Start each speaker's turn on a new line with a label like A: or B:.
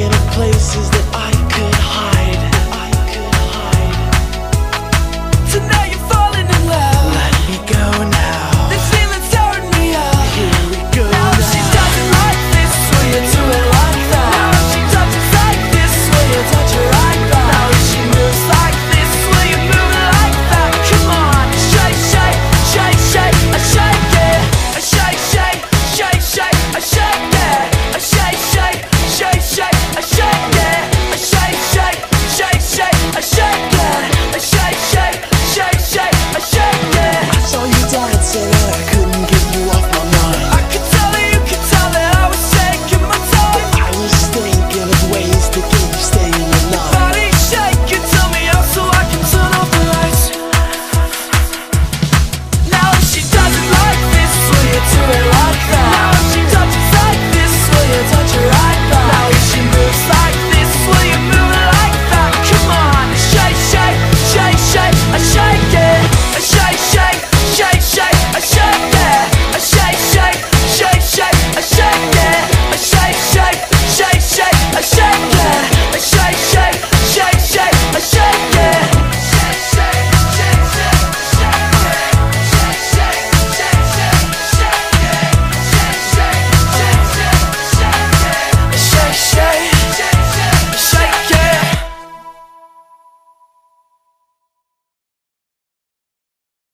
A: thinking of places that I could hide.